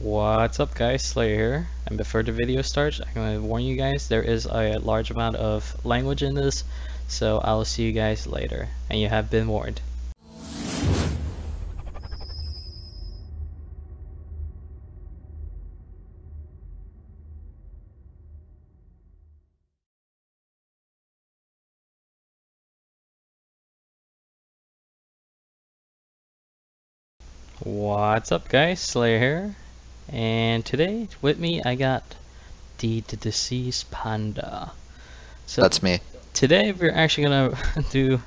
What's up guys, Slayer here, and before the video starts, I'm going to warn you guys there is a large amount of language in this, so I'll see you guys later, and you have been warned. What's up guys, Slayer here, and today with me I got the, the deceased panda. So That's me. today we're actually gonna do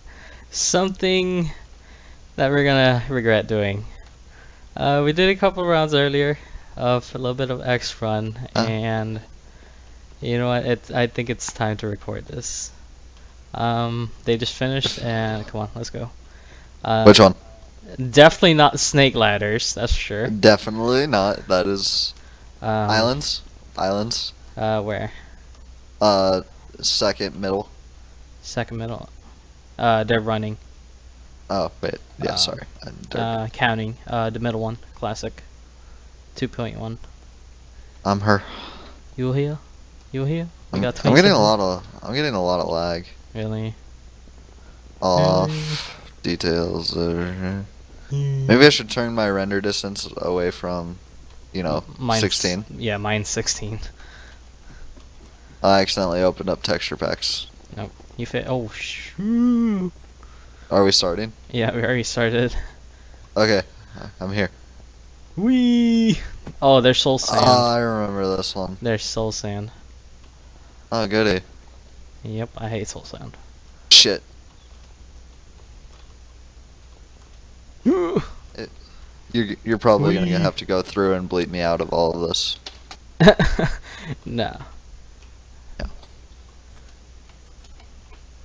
something that we're gonna regret doing. Uh, we did a couple rounds earlier of a little bit of X run, Uh. and you know what? It I think it's time to record this. Um, they just finished, and come on, let's go. Uh, Which one? Definitely not snake ladders, that's sure. Definitely not. That is Um, islands. Islands. Uh, where? Uh, second middle. Second middle. Uh, they're running. Oh wait. Yeah, Uh, sorry. Uh, counting. Uh, the middle one. Classic. 2.1. I'm her. You here? You here? We I'm, got I'm 20 getting a lot of. I'm getting a lot of lag. Really? Off details. Uh, maybe I should turn my render distance away from, you know, Mine's- 16. Yeah, mine's 16. I accidentally opened up texture packs. Nope. You fit. Oh, shoo. Are we starting? Yeah, we already started. Okay. I'm here. Wee. Oh, there's soul sand. Ah, I remember this one. there's soul sand. Oh goody. Yep, I hate soul sand. Shit. You're you're probably gonna have to go through and bleep me out of all of this. no. Yeah.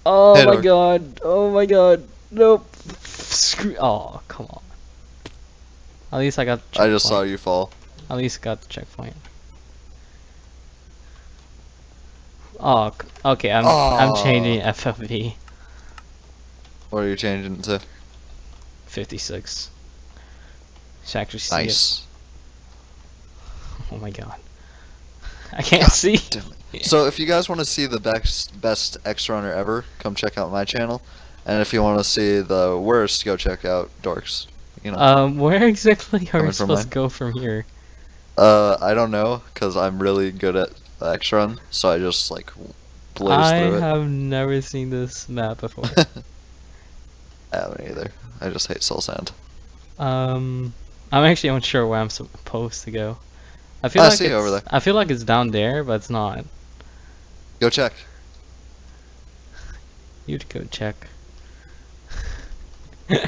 Oh Hey, my Dork. god. Oh my god. Nope. Screw. Oh, come on. At least I got. The I just saw you fall. At least got the checkpoint. Oh, okay. I'm I'm Aw. changing FOV What are you changing to? 56. Should actually see it. Nice. Oh my god. I can't see. Damn it. So if you guys want to see the best best X runner ever, come check out my channel. And if you want to see the worst, go check out Dorks. You know. Um, where exactly are we from supposed to go from here? Uh, I don't know, cause I'm really good at X run, so I just like blaze I through it. I have never seen this map before. I haven't either. I just hate Soul Sand. um, I'm actually unsure where I'm supposed to go. I feel I like see it's, over there. I feel like it's down there, but it's not. Go check. You'd go check. Oh,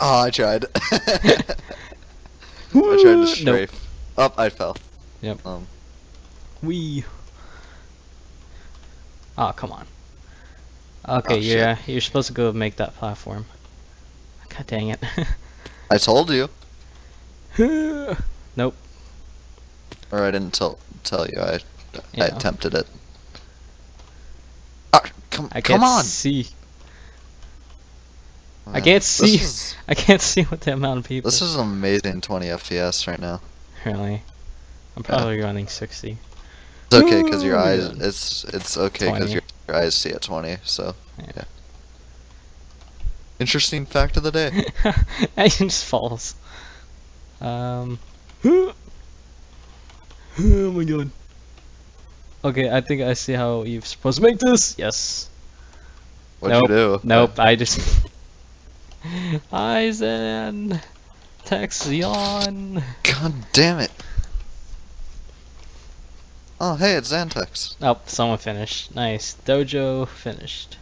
I tried. I tried to Nope. strafe. Up, I fell. Yep. Um, Wee. Oh, come on. Okay, Oh, yeah, uh, you're supposed to go make that platform. God dang it. I told you, nope. or I didn't tell tell you. I I Yeah. attempted it. Ah, come I come can't on. see. I Man, can't see. is- I can't see with the amount of people. This is amazing 20 FPS right now. Really? I'm Yeah. probably running 60. It's okay because your eyes. It's it's okay because your, your eyes see at 20. So Yeah. yeah. Interesting fact of the day. it just falls. Um. oh my god. Okay, I think I see how you're supposed to make this. Yes. What'd you do? Nope, I just. Aizen! Taxion! God damn it. Oh hey, it's Xantex. Oh, someone finished. Nice. Dojo finished.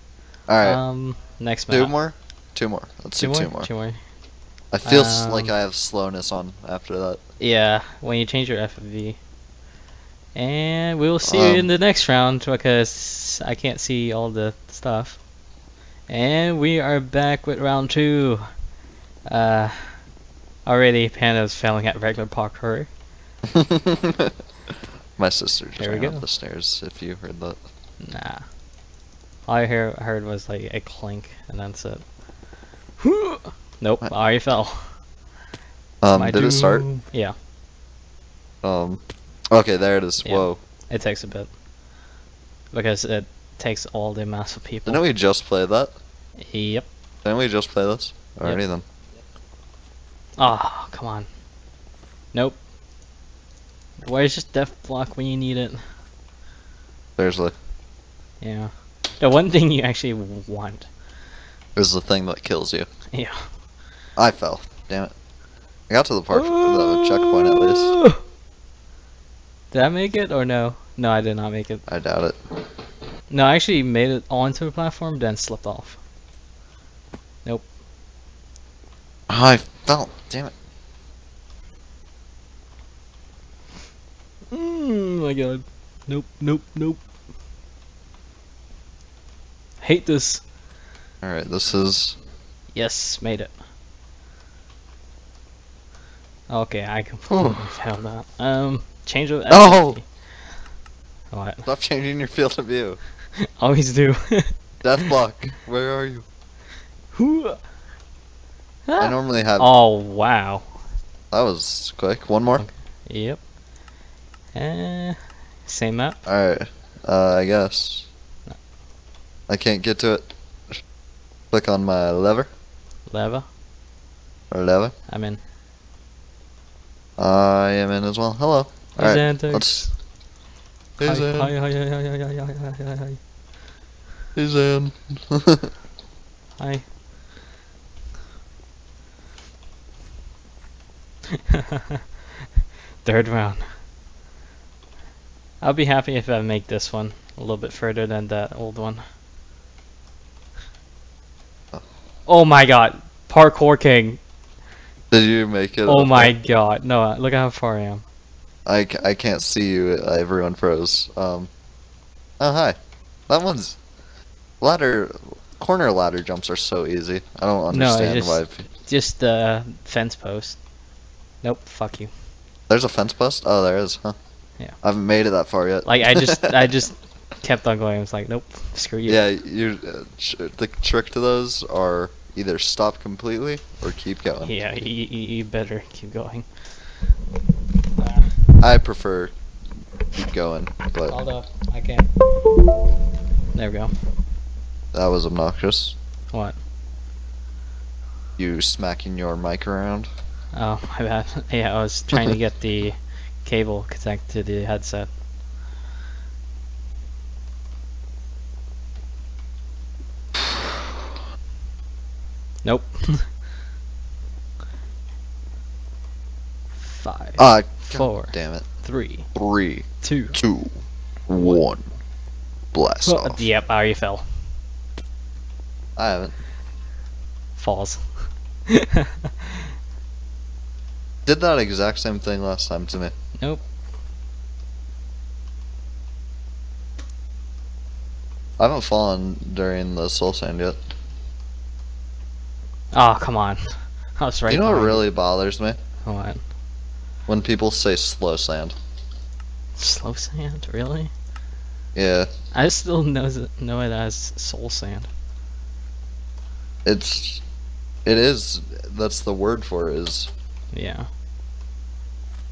All right, Um, next map. two more. Two more. Let's Two do more? two more. Two more. I feel s like Um, I have slowness on after that. Yeah, when you change your FOV. And we will see you in Um, the next round because I can't see all the stuff. And we are back with round two. Uh, already Panda's failing at regular parkour. My sister just ran up the stairs. If you heard that. Nah. All I hear, heard was like a clink, and that's it. Nope, I already fell. Um, My did it start? Yeah. Um. Okay, there it is. Yeah. Whoa. It takes a bit. Because it takes all the mass of people. Didn't we just play that? Yep. Didn't we just play this? Alrighty Yep. then. Oh, come on. Nope. Where's just death block when you need it? Seriously. Yeah. The one thing you actually want. Is the thing that kills you. Yeah. I fell. Damn it. I got to the part the checkpoint at least. least. Did I make it or no? No, I did not make it. I doubt it. No, I actually made it onto the platform, then slipped off. Nope. I fell. Damn it. Mm, my god. Nope, nope, nope. Hate this. Alright, this is. Yes, made it. Okay, I completely failed that. Um, change of No! FTP. What? Stop changing your field of view. Always do. Death block. Where are you? Who? I normally have. Oh wow. That was quick. One more. Yep. Uh, same map. Alright. Uh, I guess. I can't get to it. Click on my lever. Lever. Or lever. I'm in. I am in as well. Hello. Alright. Let's. Hi, Hey, hi, Zan. hi, hi, hi, hi, hi, hi, hi, hi, Hey, Zan. hi. Third round. I'll be happy if I make this one a little bit further than that old one. Oh. Oh my god. Parkour king. Did you make it? Oh my god. No, look at how far I am. I, I can't see you. Uh, everyone froze. Um. Oh hi. That one's ladder. Corner ladder jumps are so easy. I don't No, understand just- why. Just the fence post. Nope, fuck you. There's a fence post. Oh, there is. Huh. Yeah. I haven't made it that far yet. Like I just I just kept on going. I was like, nope, screw you. Yeah, you. Uh, the trick to those are either stop completely or keep going. Yeah, you, you, you better keep going. I prefer keep going, but Hold up, I can't. There we go. that was obnoxious. What? You smacking your mic around. Oh, my bad. Yeah, I was trying to get the cable connected to the headset. Nope. Five, Ah, God Four. damn it. Three. Three. two, Two. one. Blast Oh, off. yep, I already fell. I haven't. Falls. Did that exact same thing last time to me. Nope. I haven't fallen during the soul sand yet. Oh, come on. I was right you know what really bothers me? What? When people say slow sand. Slow sand? Really? Yeah, I still knows it, know it as soul sand. it's it is that's the word for it is Yeah,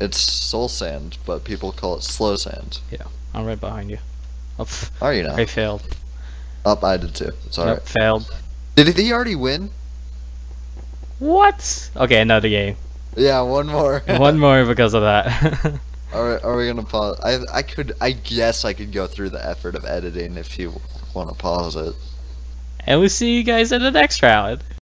it's soul sand, but people call it slow sand. Yeah, I'm right behind you. Oh, Are you now? I failed. Up, I did too. It's alright. Nope, failed. Did he already win? What? Okay, another game. Yeah, one more. One more because of that. Are, are we gonna pause? I I could I guess I could go through the effort of editing if you want to pause it. and we'll see you guys in the next round.